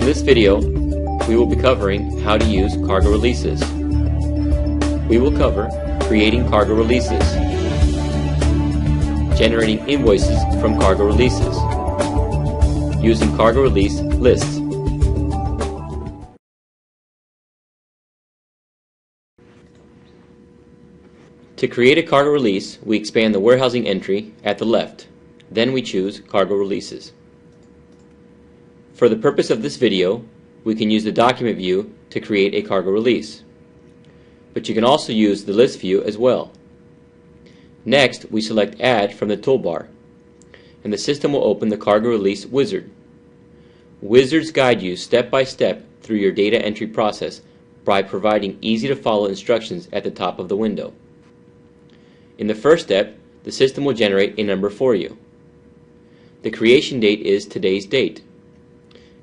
In this video, we will be covering how to use cargo releases. We will cover creating cargo releases, generating invoices from cargo releases, using cargo release lists. To create a cargo release, we expand the warehousing entry at the left. Then we choose Cargo Releases. For the purpose of this video, we can use the document view to create a cargo release. But you can also use the list view as well. Next, we select Add from the toolbar, and the system will open the cargo release wizard. Wizards guide you step by step through your data entry process by providing easy to follow instructions at the top of the window. In the first step, the system will generate a number for you. The creation date is today's date,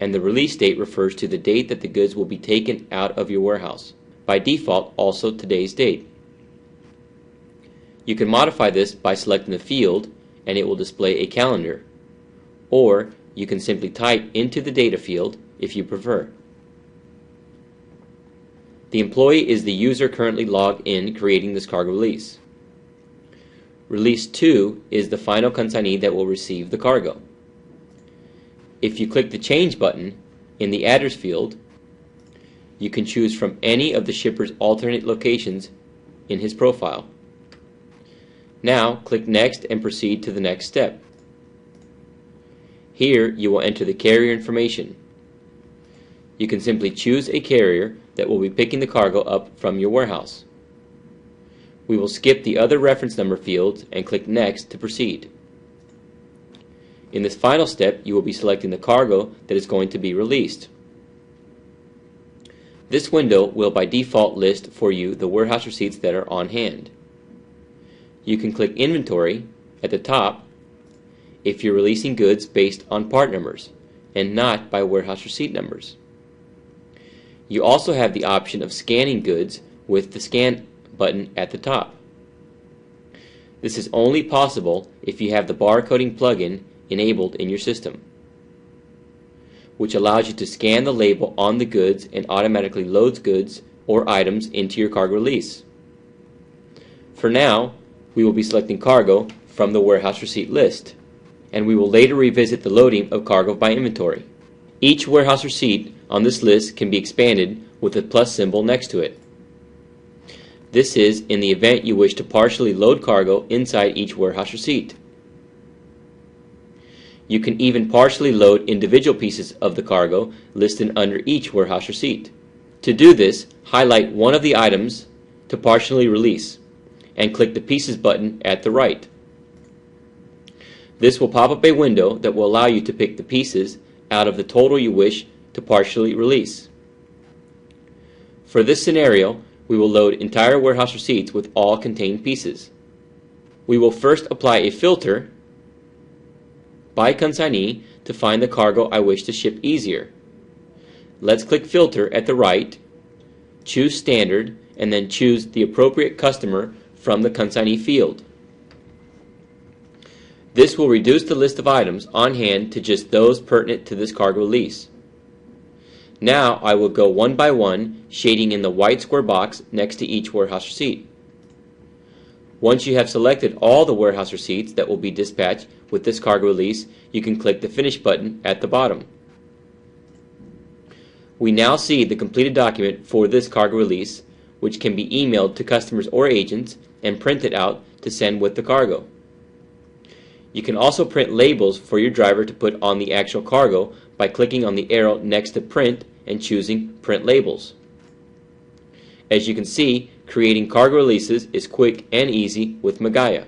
and the release date refers to the date that the goods will be taken out of your warehouse. By default, also today's date. You can modify this by selecting the field and it will display a calendar, or you can simply type into the data field if you prefer. The employee is the user currently logged in creating this cargo release. Release To is the final consignee that will receive the cargo. If you click the Change button in the address field, you can choose from any of the shipper's alternate locations in his profile. Now, click Next and proceed to the next step. Here, you will enter the carrier information. You can simply choose a carrier that will be picking the cargo up from your warehouse. We will skip the other reference number fields and click Next to proceed. In this final step, you will be selecting the cargo that is going to be released. This window will by default list for you the warehouse receipts that are on hand. You can click Inventory at the top if you're releasing goods based on part numbers and not by warehouse receipt numbers. You also have the option of scanning goods with the Scan button at the top. This is only possible if you have the barcoding plugin enabled in your system, which allows you to scan the label on the goods and automatically loads goods or items into your cargo release. For now, we will be selecting cargo from the warehouse receipt list, and we will later revisit the loading of cargo by inventory. Each warehouse receipt on this list can be expanded with a plus symbol next to it. This is in the event you wish to partially load cargo inside each warehouse receipt. You can even partially load individual pieces of the cargo listed under each warehouse receipt. To do this, highlight one of the items to partially release and click the Pieces button at the right. This will pop up a window that will allow you to pick the pieces out of the total you wish to partially release. For this scenario, we will load entire warehouse receipts with all contained pieces. We will first apply a filter by consignee to find the cargo I wish to ship easier. Let's click Filter at the right, choose Standard, and then choose the appropriate customer from the consignee field. This will reduce the list of items on hand to just those pertinent to this cargo lease. Now I will go one by one, shading in the white square box next to each warehouse receipt. Once you have selected all the warehouse receipts that will be dispatched with this cargo release, you can click the Finish button at the bottom. We now see the completed document for this cargo release, which can be emailed to customers or agents and printed out to send with the cargo. You can also print labels for your driver to put on the actual cargo by clicking on the arrow next to Print and choosing Print Labels. As you can see, creating cargo releases is quick and easy with Magaya.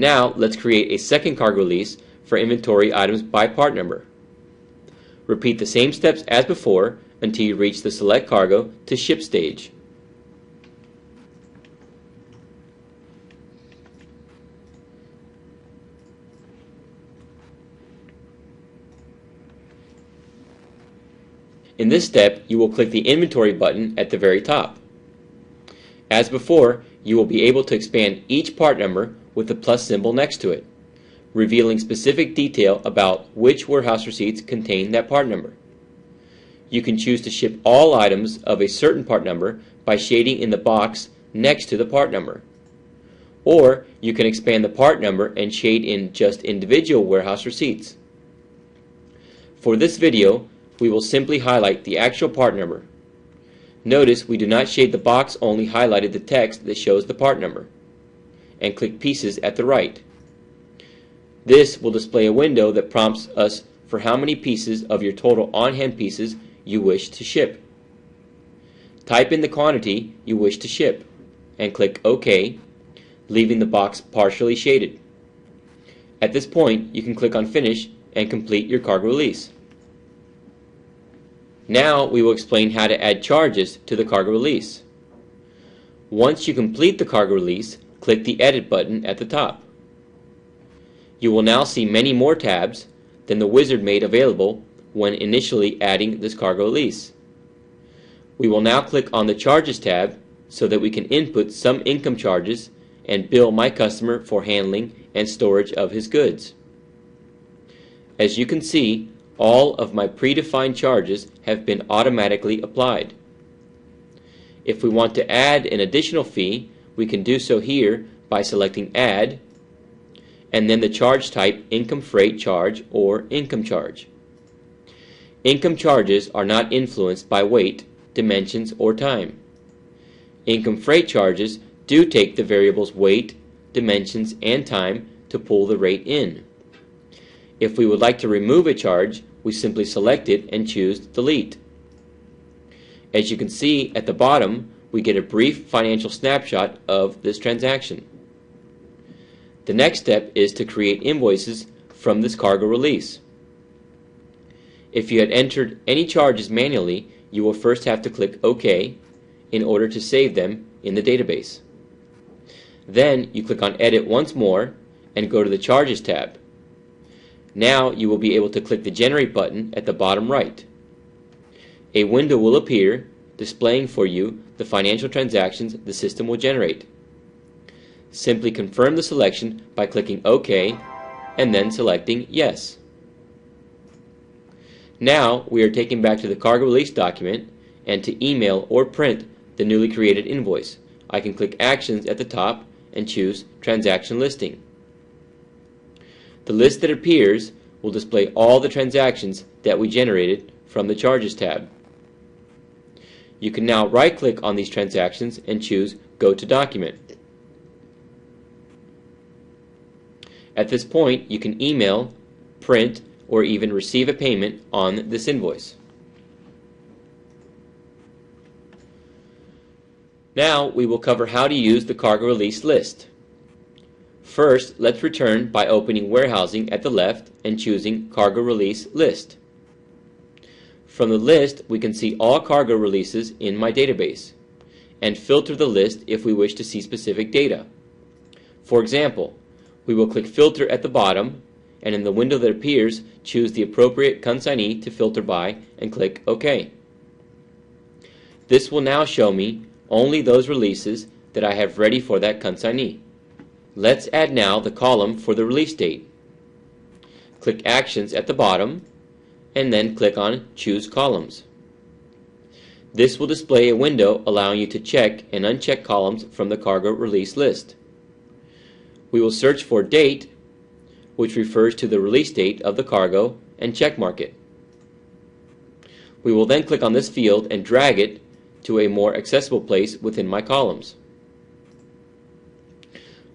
Now let's create a second cargo release for inventory items by part number. Repeat the same steps as before until you reach the Select Cargo to Ship stage. In this step, you will click the Inventory button at the very top. As before, you will be able to expand each part number with the plus symbol next to it. revealing specific detail about which warehouse receipts contain that part number. You can choose to ship all items of a certain part number by shading in the box next to the part number. Or you can expand the part number and shade in just individual warehouse receipts. For this video, we will simply highlight the actual part number. Notice we do not shade the box only highlighted the text that shows the part number. And click Pieces at the right. This will display a window that prompts us for how many pieces of your total on-hand pieces you wish to ship. Type in the quantity you wish to ship and click OK, leaving the box partially shaded. At this point, you can click on Finish and complete your cargo release. Now we will explain how to add charges to the cargo release. Once you complete the cargo release, click the Edit button at the top. You will now see many more tabs than the wizard made available when initially adding this cargo release. We will now click on the Charges tab so that we can input some income charges and bill my customer for handling and storage of his goods. As you can see, all of my predefined charges have been automatically applied. If we want to add an additional fee, we can do so here by selecting Add and then the charge type Income Freight Charge or Income Charge. Income charges are not influenced by weight, dimensions, or time. Income freight charges do take the variables weight, dimensions, and time to pull the rate in. If we would like to remove a charge, we simply select it and choose Delete. As you can see at the bottom, we get a brief financial snapshot of this transaction. The next step is to create invoices from this cargo release. If you had entered any charges manually, you will first have to click OK in order to save them in the database. Then you click on Edit once more and go to the Charges tab. Now you will be able to click the Generate button at the bottom right. A window will appear displaying for you the financial transactions the system will generate. Simply confirm the selection by clicking OK and then selecting Yes. Now we are taken back to the cargo release document and to email or print the newly created invoice. I can click Actions at the top and choose Transaction Listing. The list that appears will display all the transactions that we generated from the Charges tab. You can now right-click on these transactions and choose Go to Document. At this point, you can email, print, or even receive a payment on this invoice. Now we will cover how to use the cargo release list. First, let's return by opening warehousing at the left and choosing cargo release list. From the list, we can see all cargo releases in my database and filter the list if we wish to see specific data. For example, we will click filter at the bottom and in the window that appears, choose the appropriate consignee to filter by and click OK. This will now show me only those releases that I have ready for that consignee. Let's add now the column for the release date. Click Actions at the bottom and then click on Choose Columns. This will display a window allowing you to check and uncheck columns from the cargo release list. We will search for Date which refers to the release date of the cargo, and checkmark it. We will then click on this field and drag it to a more accessible place within my columns.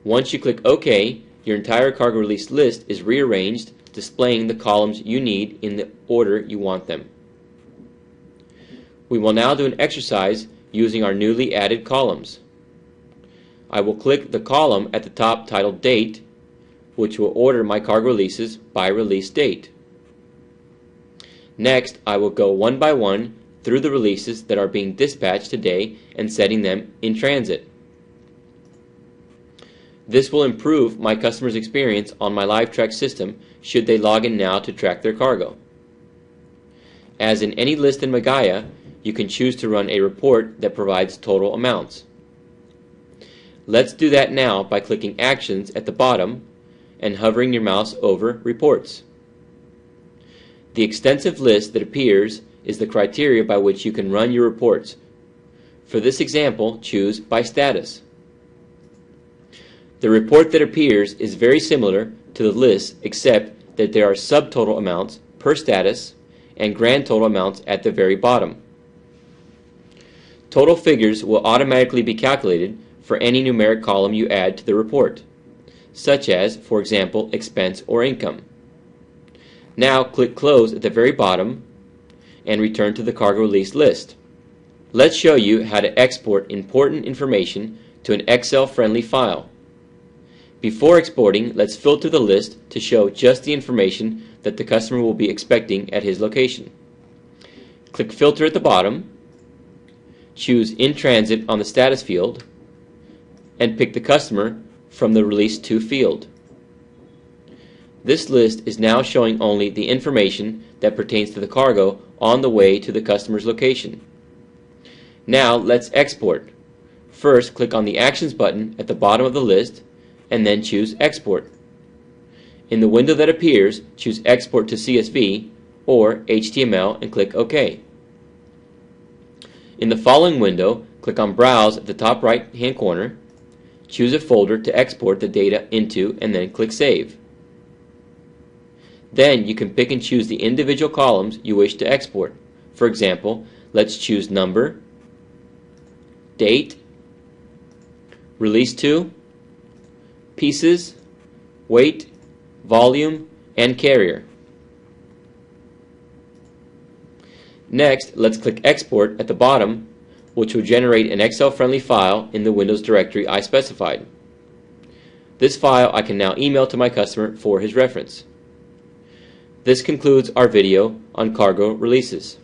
Once you click OK, your entire cargo release list is rearranged, displaying the columns you need in the order you want them. We will now do an exercise using our newly added columns. I will click the column at the top titled Date which will order my cargo releases by release date. Next, I will go one by one through the releases that are being dispatched today and setting them in transit. This will improve my customer's experience on my LiveTrack system should they log in now to track their cargo. As in any list in Magaya, you can choose to run a report that provides total amounts. Let's do that now by clicking Actions at the bottom and hovering your mouse over Reports. The extensive list that appears is the criteria by which you can run your reports. For this example, choose By Status. The report that appears is very similar to the list except that there are subtotal amounts per status and grand total amounts at the very bottom. Total figures will automatically be calculated for any numeric column you add to the report, such as, for example, expense or income. Now click Close at the very bottom and return to the cargo release list. Let's show you how to export important information to an Excel-friendly file. Before exporting, let's filter the list to show just the information that the customer will be expecting at his location. Click Filter at the bottom, choose In Transit on the status field, and pick the customer from the Release To field. This list is now showing only the information that pertains to the cargo on the way to the customer's location. Now let's export. First, click on the Actions button at the bottom of the list and then choose Export. In the window that appears, choose Export to CSV or HTML and click OK. In the following window, click on Browse at the top right hand corner, choose a folder to export the data into and then click Save. Then you can pick and choose the individual columns you wish to export. For example, let's choose number, date, release to, pieces, weight, volume, and carrier. Next, let's click Export at the bottom, which will generate an Excel-friendly file in the Windows directory I specified. This file I can now email to my customer for his reference. This concludes our video on cargo releases.